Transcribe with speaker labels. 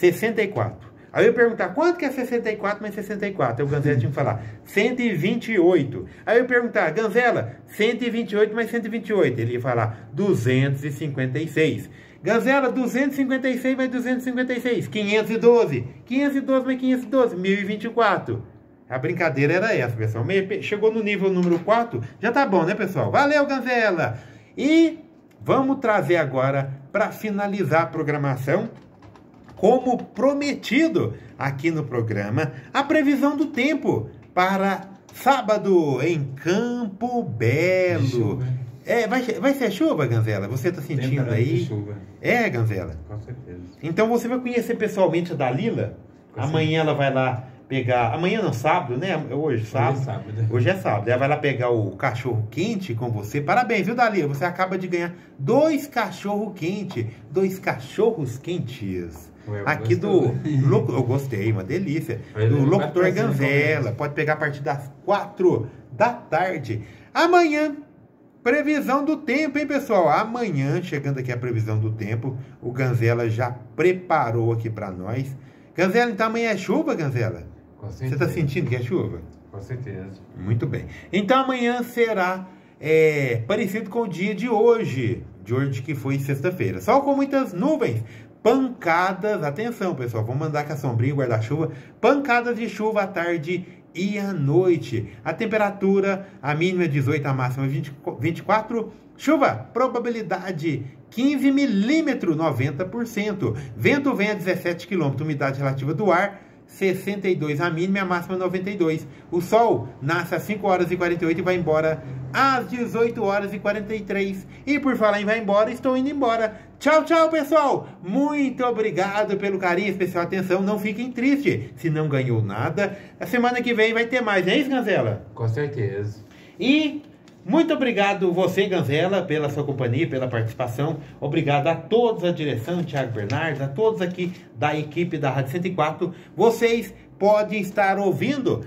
Speaker 1: 64. Aí eu perguntar, quanto que é 64 mais 64? Aí o Ganzela tinha que falar, 128. Aí eu perguntar, Ganzela, 128 mais 128? Ele ia falar, 256. Ganzela, 256 mais 256, 512. 512 mais 512, 1024. A brincadeira era essa, pessoal. Chegou no nível número 4, já tá bom, né, pessoal? Valeu, Ganzela! E vamos trazer agora, para finalizar a programação, como prometido aqui no programa, a previsão do tempo para sábado em Campo Belo. É, vai, vai ser chuva, Ganzela? Você está sentindo aí?
Speaker 2: chuva.
Speaker 1: É, Ganzela?
Speaker 2: Com certeza.
Speaker 1: Então você vai conhecer pessoalmente a Dalila?
Speaker 2: Com
Speaker 1: Amanhã ela vai lá pegar. Amanhã não, sábado, né? Hoje, sábado.
Speaker 2: Hoje é sábado.
Speaker 1: Hoje é sábado. Ela vai lá pegar o cachorro quente com você. Parabéns, viu, Dalila? Você acaba de ganhar dois cachorro quente. Dois cachorros quentes.
Speaker 2: Ué,
Speaker 1: Aqui
Speaker 2: gostou?
Speaker 1: do. locu- Eu gostei, uma delícia.
Speaker 2: Mas
Speaker 1: Do
Speaker 2: vai
Speaker 1: locutor Ganzela. Pode pegar a partir das quatro da tarde. Amanhã. Previsão do tempo, hein, pessoal? Amanhã, chegando aqui a previsão do tempo, o Ganzela já preparou aqui para nós. Ganzela, então amanhã é chuva, Ganzela?
Speaker 2: Com
Speaker 1: Você está sentindo que é chuva?
Speaker 2: Com certeza.
Speaker 1: Muito bem. Então amanhã será é, parecido com o dia de hoje, de hoje que foi sexta-feira. Sol com muitas nuvens, pancadas, atenção pessoal, vamos mandar com a sombrinha guarda-chuva, pancadas de chuva à tarde e à noite. A temperatura, a mínima é 18, a máxima é 20 24. Chuva, probabilidade 15 milímetros, 90%. Vento vem a 17 km, umidade relativa do ar 62 a mínima e a máxima 92. O Sol nasce às 5 horas e 48 e vai embora às 18 horas e 43. E por falar em vai embora, estou indo embora. Tchau, tchau, pessoal. Muito obrigado pelo carinho, especial atenção. Não fiquem tristes se não ganhou nada. A semana que vem vai ter mais, é isso, Ganzela?
Speaker 2: Com certeza.
Speaker 1: E muito obrigado você, Ganzela, pela sua companhia, pela participação. Obrigado a todos, a direção, Thiago Bernardes, a todos aqui da equipe da Rádio 104. Vocês podem estar ouvindo